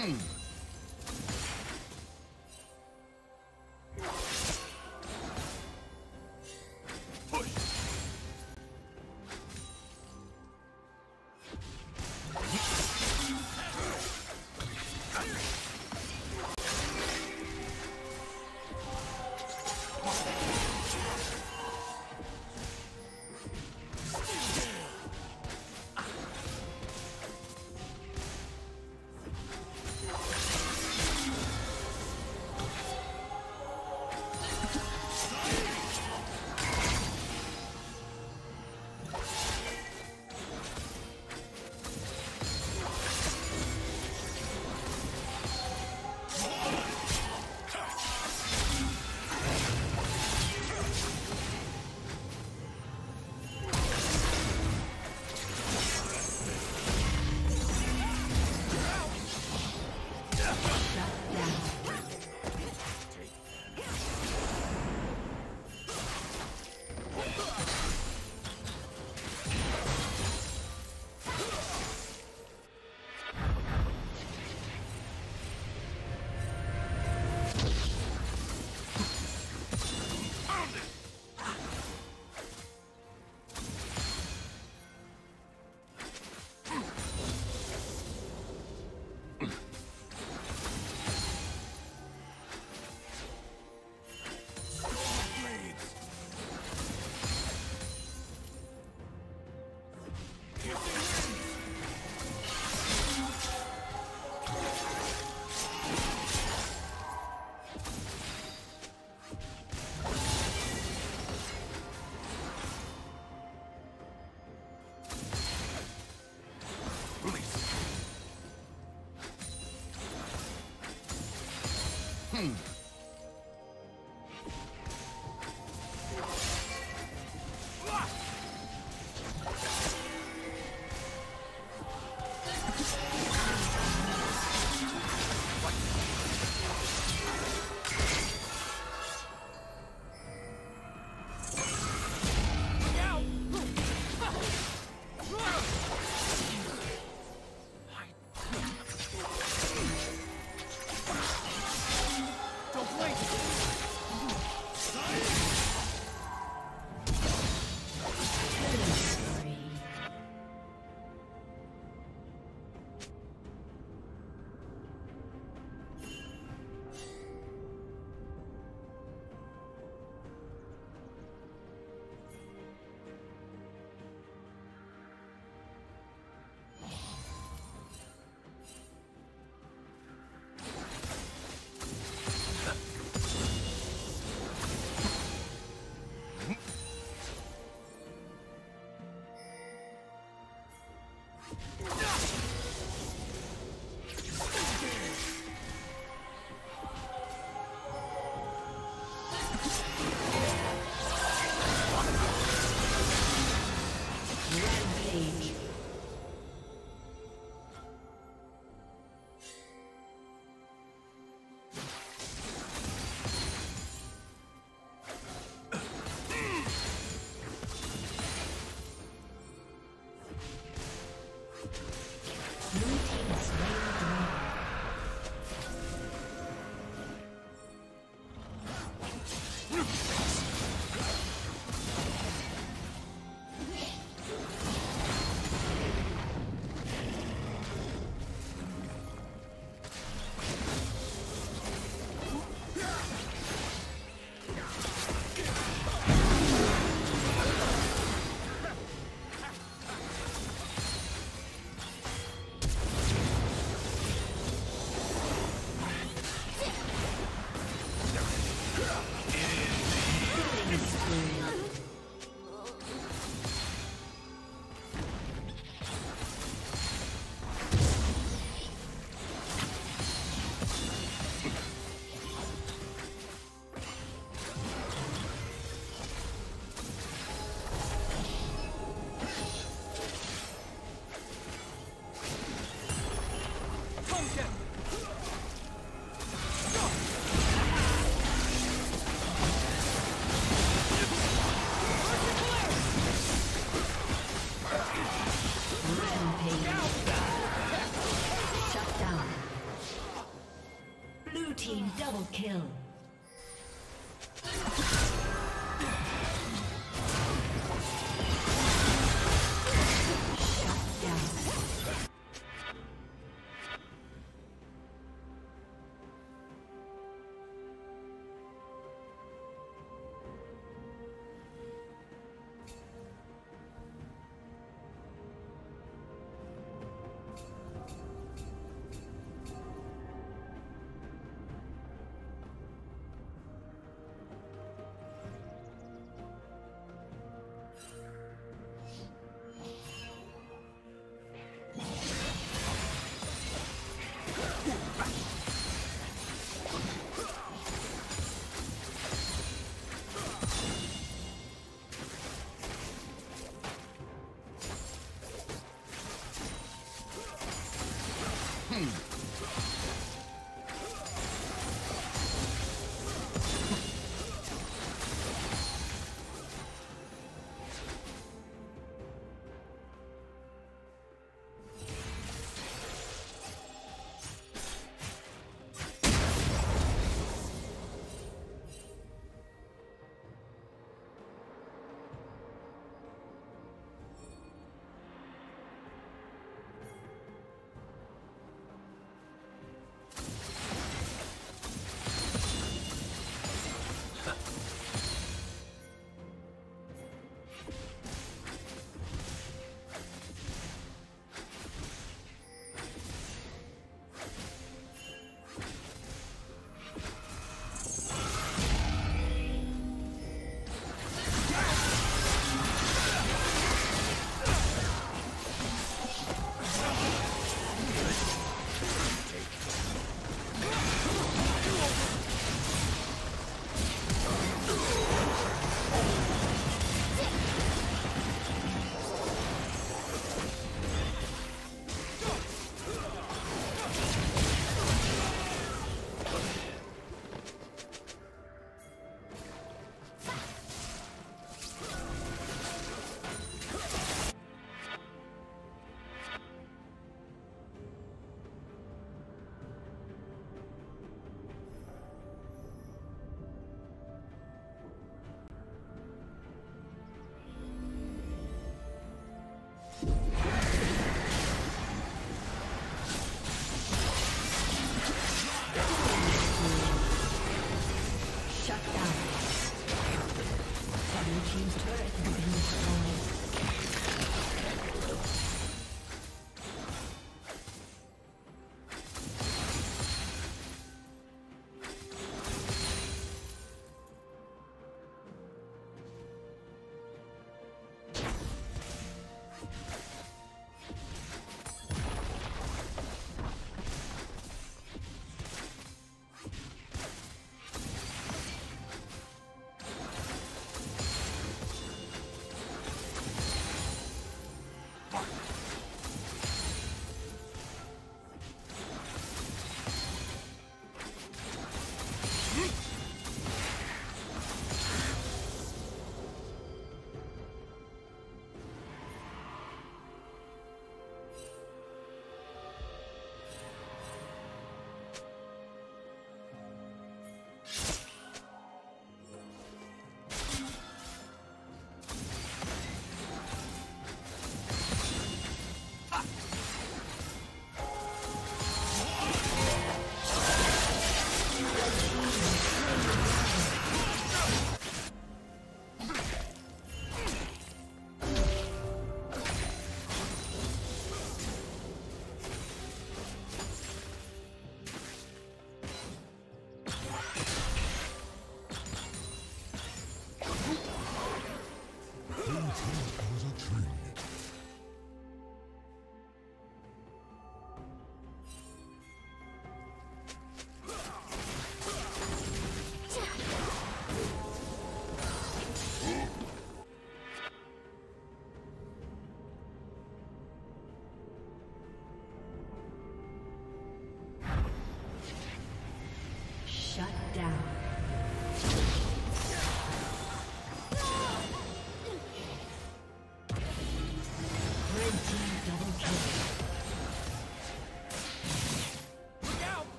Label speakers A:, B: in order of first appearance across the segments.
A: Hmm.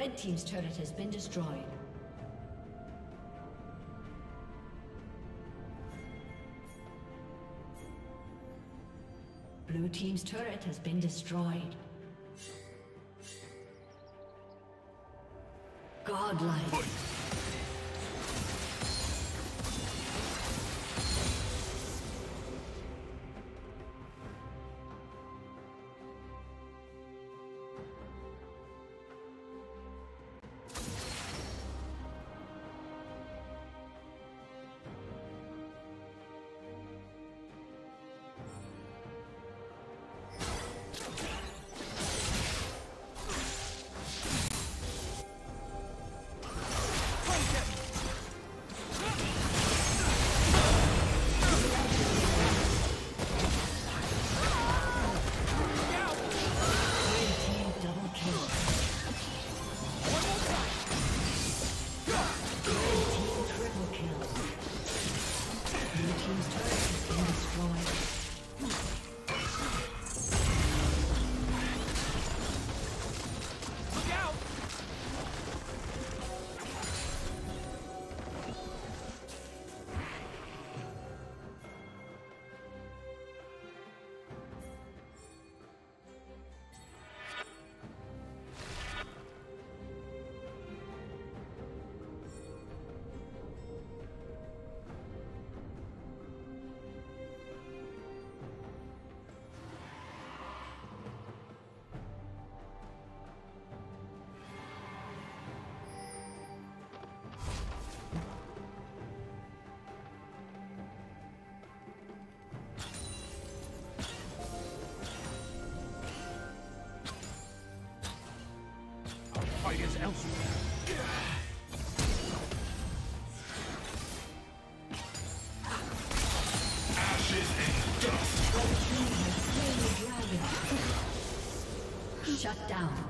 A: Red Team's turret has been destroyed. Blue Team's turret has been destroyed. Godlike.
B: Elsewhere.
C: Ashes and dust.
A: Shut down.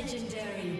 A: Legendary.